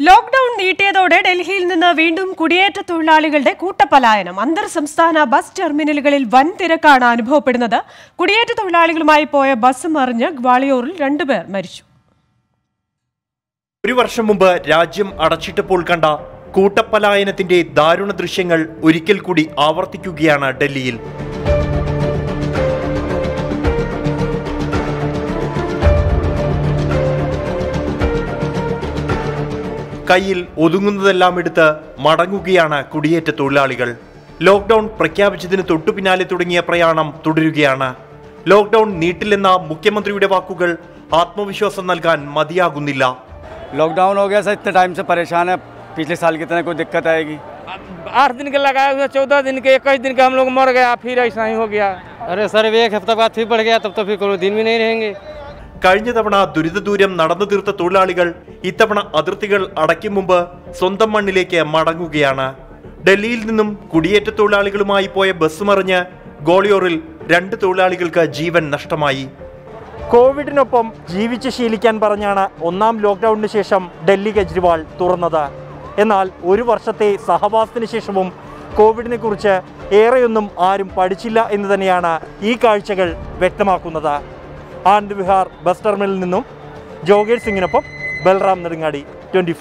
Lockdown നീട്ടിയതോടെ ഡൽഹിയിൽ നിന്ന് വീണ്ടും കുടിയേറ്റ തൊഴിലാളികളുടെ കൂട്ടപലായനം അന്തർ സംസ്ഥാന ബസ് ടെർമിനലുകളിൽ വൻ തിരക്കാണ് അനുഭവപ്പെടുന്നത്. കുടിയേറ്റ തൊഴിലാളികളുമായി പോയ ബസ് മറിഞ്ഞ് ഗ്വാളിയോറിൽ രണ്ടുപേർ മരിച്ചു. ഒരു വർഷം മുമ്പ് രാജ്യം അടച്ചിട്ടപ്പോൾ കണ്ട കൂട്ടപ്പലായനത്തിന്റെ ദാരുണ ദൃശ്യങ്ങൾ ഒരിക്കൽ കൂടി ആവർത്തിക്കുകയാണ് ഡൽഹിയിൽ. കയ്യിൽ ഒതുങ്ങുന്നതെല്ലാം എടുത്ത് മടങ്ങുകയാണ് കുടിയേറ്റ തൊഴിലാളികൾ ലോക്ക്ഡൌൺ പ്രഖ്യാപിച്ചതിന് തൊട്ടു പിന്നാലെ തുടങ്ങിയ പ്രയാണം തുടരുകയാണ് ലോക്ക്ഡൌൺ നീട്ടില്ലെന്ന മുഖ്യമന്ത്രിയുടെ വാക്കുകൾ ആത്മവിശ്വാസം നൽകാൻ മതിയാകുന്നില്ല लॉकडाउन हो गया सर इतने टाइम से परेशान है पिछले साल की तरह कोई दिक्कत आएगी आठ दिन के लगाया हुआ चौदह दिन के इक्कीस दिन के हम लोग मर गया फिर ऐसा ही हो गया अरे सर एक हफ्ता बाद फिर बढ़ गया तब तो फिर कोई दिन भी नहीं रहेंगे കഴിഞ്ഞ തവണ ദുരിതദൂരം നടന്നു തീർത്ത തൊഴിലാളികൾ ഇത്തവണ അതിർത്തികൾ അടയ്ക്കും മുമ്പ് സ്വന്തം മണ്ണിലേക്ക് മടങ്ങുകയാണ്. ഡൽഹിയിൽ നിന്നും കുടിയേറ്റ തൊഴിലാളികളുമായി പോയ ബസ് മറിഞ്ഞ് ഗോളിയോറിൽ രണ്ട് തൊഴിലാളികൾക്ക് ജീവൻ നഷ്ടമായി. കോവിഡിനൊപ്പം ജീവിച്ച് ശീലിക്കാൻ പറഞ്ഞാണ് ഒന്നാം ലോക്ക്ഡൌണിന് ശേഷം ഡൽഹി കെജ്രിവാൾ തുറന്നത്. എന്നാൽ ഒരു വർഷത്തെ സഹവാസത്തിന് ശേഷവും കോവിഡിനെ കുറിച്ച് ഏറെയൊന്നും ആരും പഠിച്ചില്ല എന്ന് തന്നെയാണ് ഈ കാഴ്ചകൾ വ്യക്തമാക്കുന്നത്. ആനന്ദ് വിഹാർ ബസ് ടെർമിനലിൽ നിന്നും ജോഗേഷ് സിംഗിനൊപ്പം ബൽറാം നെടുങ്ങാടി ട്വന്റി